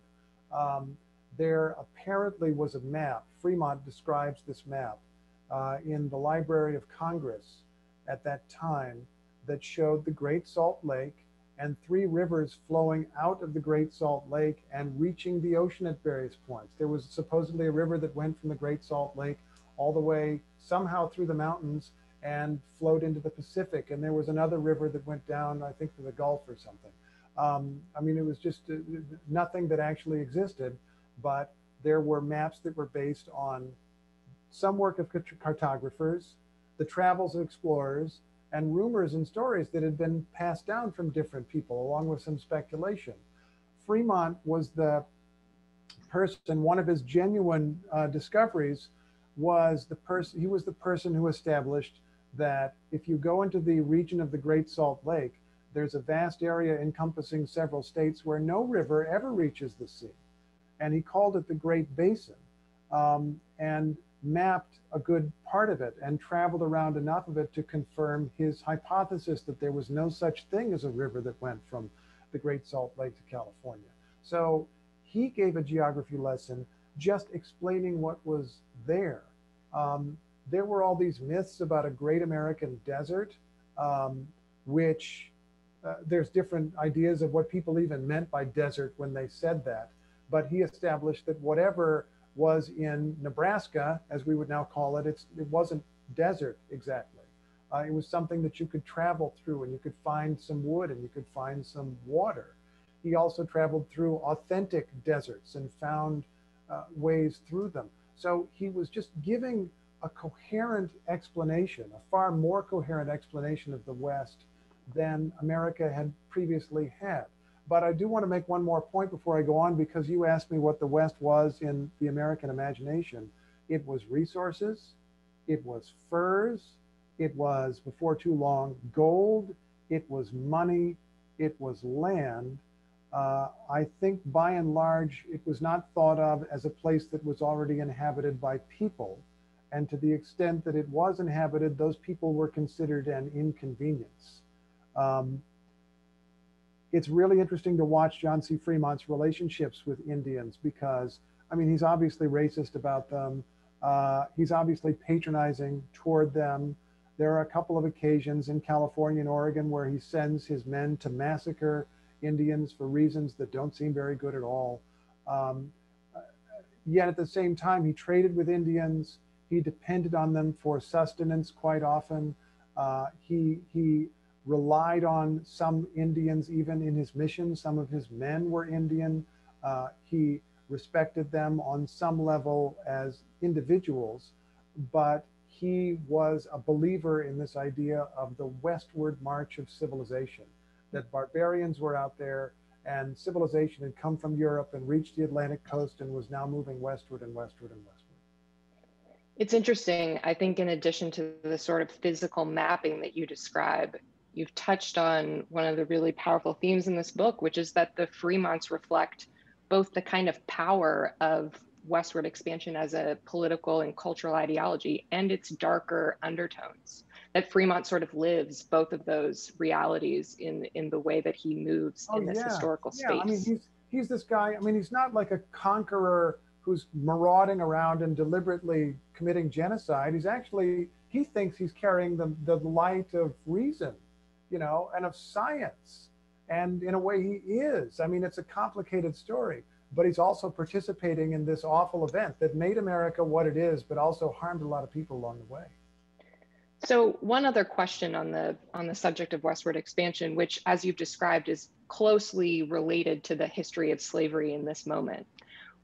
Um, there apparently was a map. Fremont describes this map uh, in the Library of Congress at that time that showed the Great Salt Lake and three rivers flowing out of the Great Salt Lake and reaching the ocean at various points. There was supposedly a river that went from the Great Salt Lake all the way somehow through the mountains and flowed into the Pacific. And there was another river that went down, I think, to the Gulf or something. Um, I mean, it was just uh, nothing that actually existed, but there were maps that were based on some work of cartographers, the travels of explorers, and rumors and stories that had been passed down from different people, along with some speculation. Fremont was the person, one of his genuine uh, discoveries was the person, he was the person who established that if you go into the region of the Great Salt Lake, there's a vast area encompassing several states where no river ever reaches the sea. And he called it the Great Basin um, and mapped a good part of it and traveled around enough of it to confirm his hypothesis that there was no such thing as a river that went from the Great Salt Lake to California. So he gave a geography lesson just explaining what was there. Um, there were all these myths about a great American desert, um, which uh, there's different ideas of what people even meant by desert when they said that. But he established that whatever was in Nebraska, as we would now call it, it wasn't desert exactly. Uh, it was something that you could travel through and you could find some wood and you could find some water. He also traveled through authentic deserts and found uh, ways through them. So he was just giving a coherent explanation, a far more coherent explanation of the West than America had previously had. But I do want to make one more point before I go on because you asked me what the West was in the American imagination. It was resources, it was furs, it was, before too long, gold, it was money, it was land. Uh, I think by and large, it was not thought of as a place that was already inhabited by people. And to the extent that it was inhabited, those people were considered an inconvenience. Um, it's really interesting to watch John C. Fremont's relationships with Indians because, I mean, he's obviously racist about them. Uh, he's obviously patronizing toward them. There are a couple of occasions in California and Oregon where he sends his men to massacre Indians for reasons that don't seem very good at all. Um, yet at the same time, he traded with Indians. He depended on them for sustenance quite often. Uh, he, he relied on some Indians even in his mission. Some of his men were Indian. Uh, he respected them on some level as individuals, but he was a believer in this idea of the westward march of civilization, that barbarians were out there and civilization had come from Europe and reached the Atlantic coast and was now moving westward and westward and westward. It's interesting. I think, in addition to the sort of physical mapping that you describe, you've touched on one of the really powerful themes in this book, which is that the Fremonts reflect both the kind of power of westward expansion as a political and cultural ideology and its darker undertones. That Fremont sort of lives both of those realities in in the way that he moves Oh, in this yeah. historical Yeah, space. I mean, he's he's this guy. I mean, he's not like a conqueror who's marauding around and deliberately committing genocide. He's actually he thinks he's carrying the the light of reason, you know, and of science. And in a way, he is. I mean, it's a complicated story, but he's also participating in this awful event that made America what it is, but also harmed a lot of people along the way. So one other question on the on the subject of westward expansion, which as you've described is closely related to the history of slavery in this moment.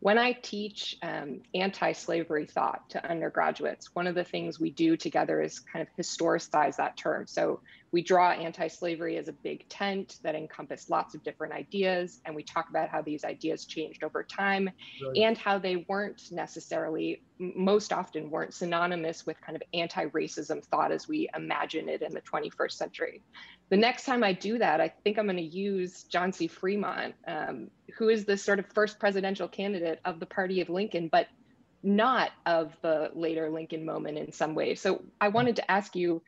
When I teach um, anti-slavery thought to undergraduates, one of the things we do together is kind of historicize that term. So we draw anti-slavery as a big tent that encompassed lots of different ideas, and we talk about how these ideas changed over time Really. and how they weren't necessarily most often weren't synonymous with kind of anti-racism thought as we imagine it in the 21st century. The next time i do that i think i'm going to use john c. Fremont um, who is the sort of first presidential candidate of the party of lincoln but not of the later lincoln moment in some ways so i wanted to ask you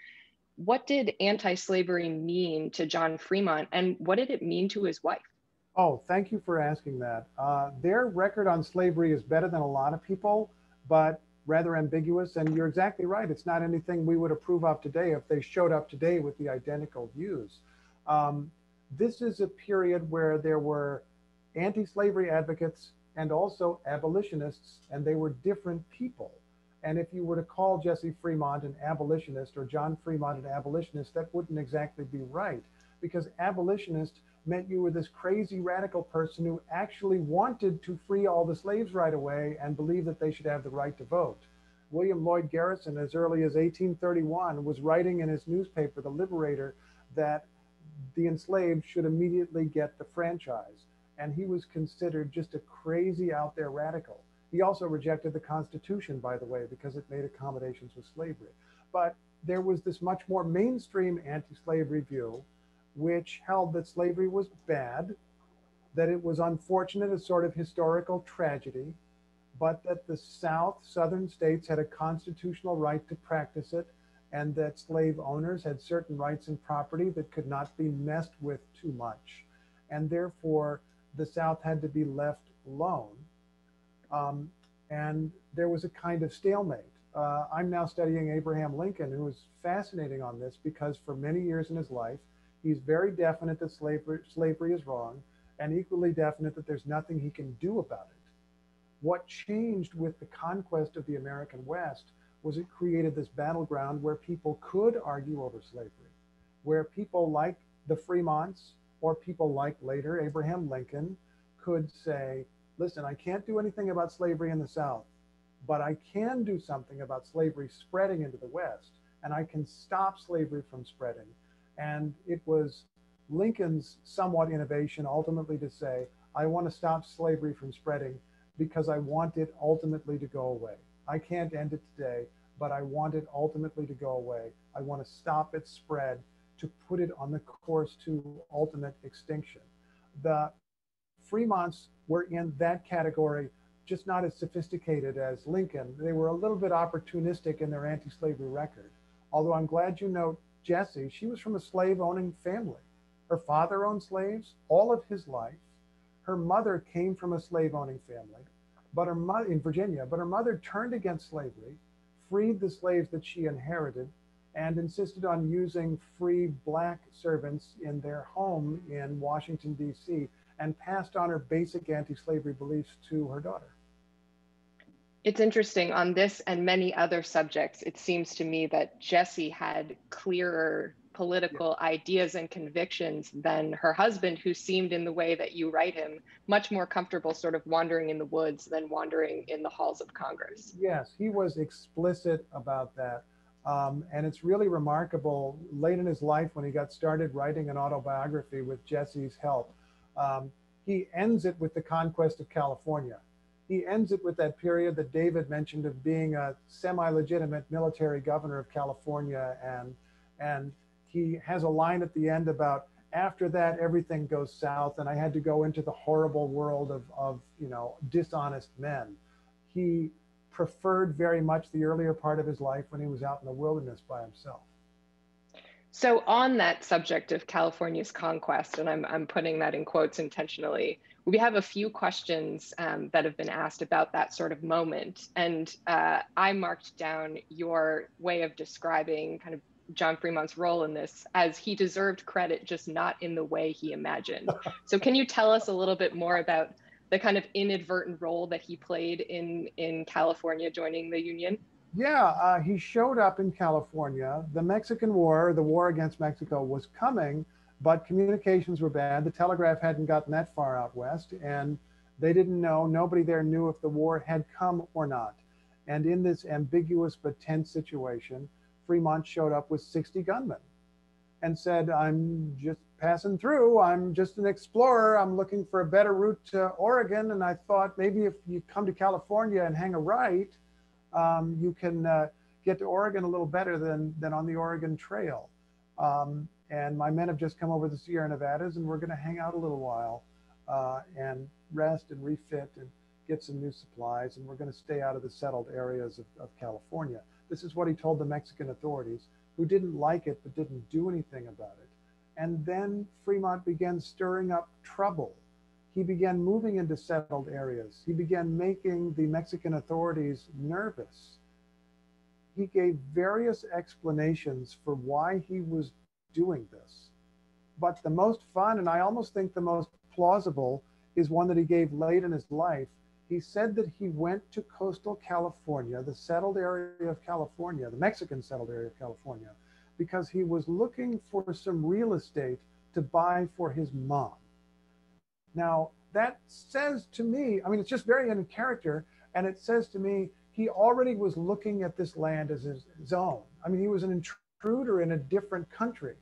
what did anti-slavery mean to john fremont and what did it mean to his wife Oh, thank you for asking that. Uh, their record on slavery is better than a lot of people, but rather ambiguous. And you're exactly right. It's not anything we would approve of today if they showed up today with the identical views. Um, this is a period where there were anti slavery advocates and also abolitionists, and they were different people. And if you were to call Jessie Fremont an abolitionist or John Fremont an abolitionist, that wouldn't exactly be right because abolitionist meant you were this crazy radical person who actually wanted to free all the slaves right away and believed that they should have the right to vote. William Lloyd Garrison, as early as 1831, was writing in his newspaper, The Liberator, that the enslaved should immediately get the franchise. And he was considered just a crazy out there radical. He also rejected the Constitution, by the way, because it made accommodations with slavery. But there was this much more mainstream anti slavery view which held that slavery was bad, that it was unfortunate, a sort of historical tragedy, but that the South, Southern states had a constitutional right to practice it, and that slave owners had certain rights and property that could not be messed with too much. And therefore, the South had to be left alone. Um, and there was a kind of stalemate. Uh, I'm now studying Abraham Lincoln, who is fascinating on this because for many years in his life, He's very definite that slavery, slavery is wrong and equally definite that there's nothing he can do about it. What changed with the conquest of the American West was it created this battleground where people could argue over slavery, where people like the Fremonts or people like later Abraham Lincoln could say, listen, I can't do anything about slavery in the South, but I can do something about slavery spreading into the West, and I can stop slavery from spreading. And it was Lincoln's somewhat innovation ultimately to say, I want to stop slavery from spreading because I want it ultimately to go away. I can't end it today, but I want it ultimately to go away. I want to stop its spread to put it on the course to ultimate extinction. The Fremonts were in that category, just not as sophisticated as Lincoln. They were a little bit opportunistic in their anti slavery record. Although I'm glad you note Jessie, she was from a slave owning family. Her father owned slaves all of his life. Her mother came from a slave owning family, but her mother in Virginia, but her mother turned against slavery, freed the slaves that she inherited, and insisted on using free black servants in their home in Washington, D.C., and passed on her basic anti slavery beliefs to her daughter. It's interesting on this and many other subjects. It seems to me that Jessie had clearer political yeah. ideas and convictions than her husband, who seemed, in the way that you write him, much more comfortable sort of wandering in the woods than wandering in the halls of Congress. Yes, he was explicit about that. Um, and it's really remarkable late in his life when he got started writing an autobiography with Jessie's help. Um, he ends it with the conquest of California. He ends it with that period that David mentioned of being a semi-legitimate military governor of California, and and he has a line at the end about after that everything goes south and i had to go into the horrible world of, of you know dishonest men. He preferred very much the earlier part of his life when he was out in the wilderness by himself So on that subject of California's conquest, and I'm, I'm putting that in quotes intentionally, we have a few questions um, that have been asked about that sort of moment. And uh, I marked down your way of describing kind of John Fremont's role in this as he deserved credit, just not in the way he imagined. So can you tell us a little bit more about the kind of inadvertent role that he played in, in California joining the Union? Yeah, uh, he showed up in California. The Mexican War, the war against Mexico, was coming, but communications were bad. The telegraph hadn't gotten that far out west, and they didn't know, nobody there knew if the war had come or not. And in this ambiguous but tense situation, Fremont showed up with 60 gunmen and said, I'm just passing through. I'm just an explorer. I'm looking for a better route to Oregon. And I thought maybe if you come to California and hang a right, um, you can uh, get to Oregon a little better than, than on the Oregon Trail. Um, and my men have just come over the Sierra Nevadas and we're going to hang out a little while uh, and rest and refit and get some new supplies. And we're going to stay out of the settled areas of, of California. This is what he told the Mexican authorities, who didn't like it but didn't do anything about it. And then Fremont began stirring up trouble. He began moving into settled areas. He began making the Mexican authorities nervous. He gave various explanations for why he was doing this. But the most fun, and I almost think the most plausible, is one that he gave late in his life. He said that he went to coastal California, the settled area of California, the Mexican settled area of California, because he was looking for some real estate to buy for his mom. Now, that says to me, I mean, it's just very in character, and it says to me, he already was looking at this land as his, his own. I mean, he was an intruder in a different country,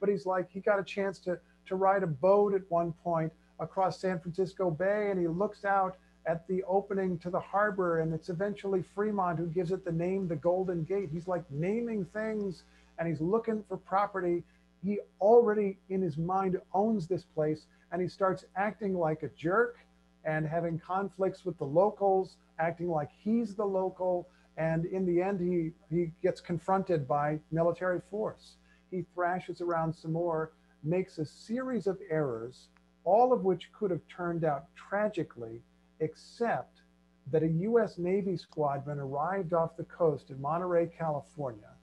but he's like, he got a chance to, to ride a boat at one point across San Francisco Bay, and he looks out at the opening to the harbor, and it's eventually Fremont who gives it the name the Golden Gate. He's like naming things, and he's looking for property. He already, in his mind, owns this place, and he starts acting like a jerk and having conflicts with the locals, acting like he's the local. And in the end, he, he gets confronted by military force. He thrashes around some more, makes a series of errors, all of which could have turned out tragically, except that a US Navy squadron arrived off the coast in Monterey, California.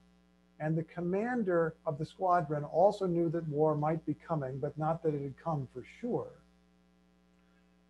And the commander of the squadron also knew that war might be coming, but not that it had come for sure.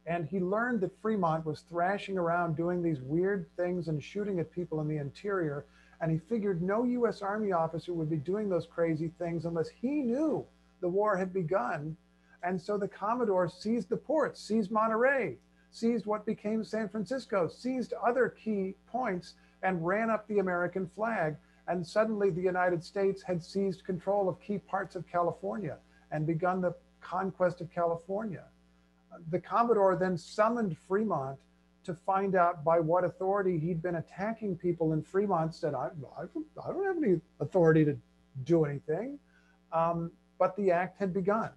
And he learned that Fremont was thrashing around doing these weird things and shooting at people in the interior. And he figured no US Army officer would be doing those crazy things unless he knew the war had begun. And so the Commodore seized the ports, seized Monterey, seized what became San Francisco, seized other key points, and ran up the American flag. And suddenly the United States had seized control of key parts of California and begun the conquest of California the Commodore then summoned Fremont to find out by what authority he'd been attacking people. And Fremont said, I, I, I don't have any authority to do anything. Um, but the act had begun.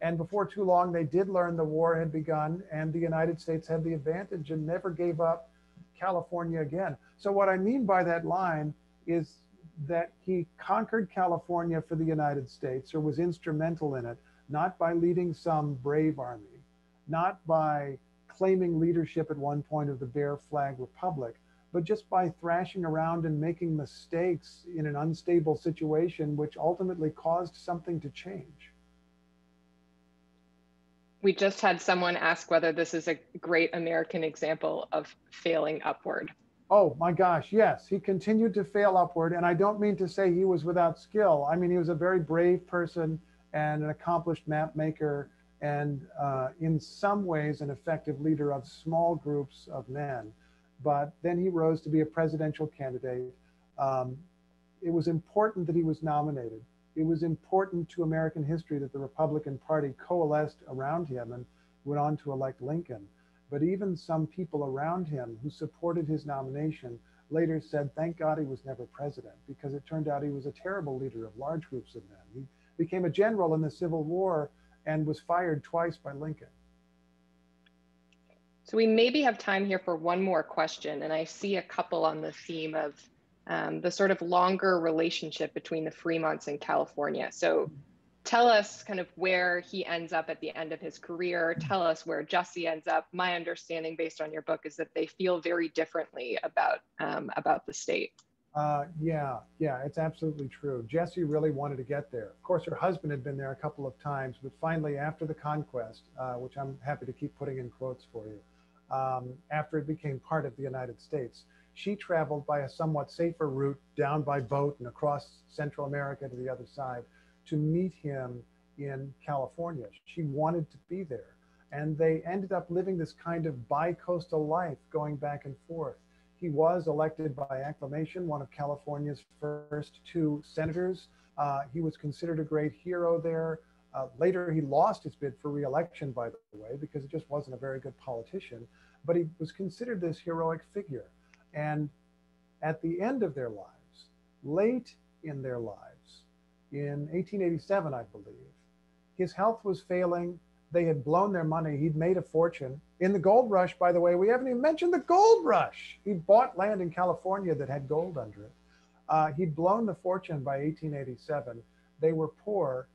And before too long, they did learn the war had begun and the United States had the advantage and never gave up California again. So, what I mean by that line is that he conquered California for the United States or was instrumental in it, not by leading some brave army not by claiming leadership at one point of the Bear Flag Republic, but just by thrashing around and making mistakes in an unstable situation, which ultimately caused something to change. We just had someone ask whether this is a great American example of failing upward. Oh my gosh, yes. He continued to fail upward. And I don't mean to say he was without skill. I mean, he was a very brave person and an accomplished map maker and uh, in some ways an effective leader of small groups of men. But then he rose to be a presidential candidate. Um, it was important that he was nominated. It was important to American history that the Republican Party coalesced around him and went on to elect Lincoln. But even some people around him who supported his nomination later said, thank God he was never president because it turned out he was a terrible leader of large groups of men. He became a general in the Civil War and was fired twice by Lincoln. So we maybe have time here for one more question, and I see a couple on the theme of um, the sort of longer relationship between the Fremonts and California. So tell us kind of where he ends up at the end of his career. Tell us where Jessie ends up. My understanding, based on your book, is that they feel very differently about um, about the state. Uh, yeah, yeah, it's absolutely true. Jessie really wanted to get there. Of course, her husband had been there a couple of times, but finally, after the conquest, uh, which I'm happy to keep putting in quotes for you, um, after it became part of the United States, she traveled by a somewhat safer route down by boat and across Central America to the other side to meet him in California. She wanted to be there. And they ended up living this kind of bi-coastal life going back and forth. He was elected by acclamation, one of California's first two senators. Uh, he was considered a great hero there. Uh, later, he lost his bid for reelection, by the way, because he just wasn't a very good politician. But he was considered this heroic figure. And at the end of their lives, late in their lives, in 1887, I believe, his health was failing. They had blown their money. He'd made a fortune. In the gold rush, by the way, we haven't even mentioned the gold rush. He bought land in California that had gold under it. Uh, he'd blown the fortune by 1887. They were poor,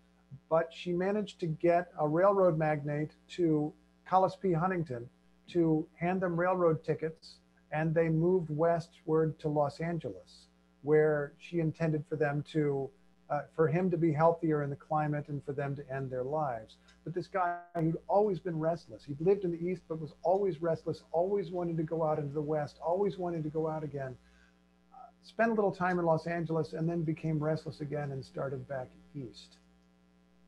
but she managed to get a railroad magnate to Collis P. Huntington to hand them railroad tickets, and they moved westward to Los Angeles, where she intended for them to uh, for him to be healthier in the climate and for them to end their lives. But this guy, who'd always been restless. He'd lived in the East, but was always restless, always wanted to go out into the West, always wanted to go out again. Uh, spent a little time in Los Angeles and then became restless again and started back east.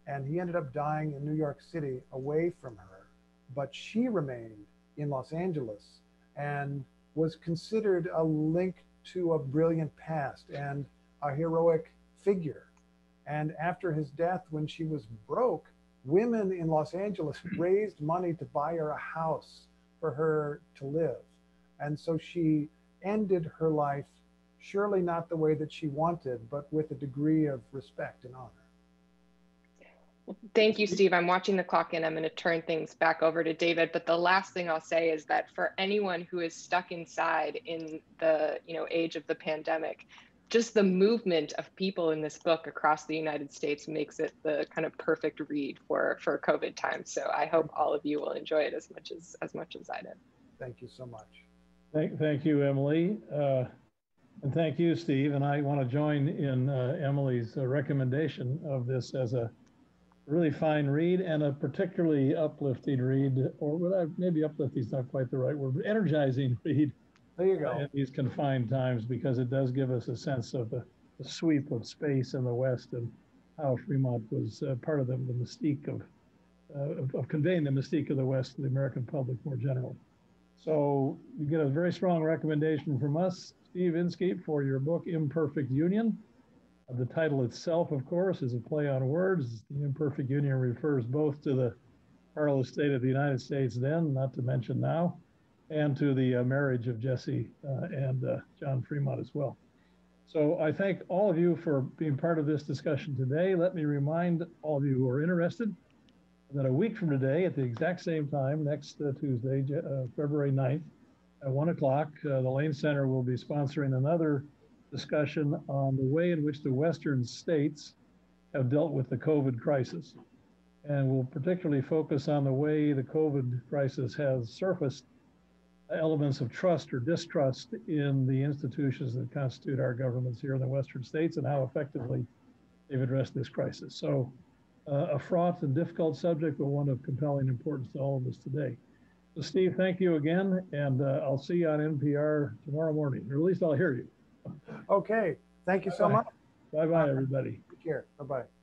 And he ended up dying in New York City away from her, but she remained in Los Angeles and was considered a link to a brilliant past and a heroic figure. And after his death, when she was broke, women in Los Angeles raised money to buy her a house for her to live. And so she ended her life, surely not the way that she wanted, but with a degree of respect and honor. Thank you, Steve. I'm watching the clock and I'm going to turn things back over to David. But the last thing I'll say is that for anyone who is stuck inside in the you know age of the pandemic, just the movement of people in this book across the United States makes it the kind of perfect read for for COVID times. So I hope all of you will enjoy it as much as as much as I did. Thank you so much. Thank, thank you, Emily. Uh, and thank you, Steve. And I want to join in uh, Emily's uh, recommendation of this as a really fine read and a particularly uplifting read, or what I, maybe uplifting is not quite the right word, but energizing read there you go. in these confined times because it does give us a sense of the, the sweep of space in the West and how Fremont was uh, part of the, the mystique of, uh, of, of conveying the mystique of the West to the American public more generally. So you get a very strong recommendation from us, Steve Inskeep, for your book Imperfect Union. Uh, the title itself, of course, is a play on words. The Imperfect Union refers both to the parlous state of the United States then, not to mention now, and to the uh, marriage of Jessie uh, and uh, John Fremont as well. So I thank all of you for being part of this discussion today. Let me remind all of you who are interested that a week from today at the exact same time, next uh, Tuesday, uh, February 9th, at one o'clock, uh, the Lane Center will be sponsoring another discussion on the way in which the Western states have dealt with the COVID crisis. And we'll particularly focus on the way the COVID crisis has surfaced elements of trust or distrust in the institutions that constitute our governments here in the Western states and how effectively they've addressed this crisis. So uh, a fraught and difficult subject, but one of compelling importance to all of us today. So Steve, thank you again, and uh, I'll see you on NPR tomorrow morning, or at least I'll hear you. Okay, thank you so Bye-bye. much. Bye-bye, everybody. Take care. Bye-bye.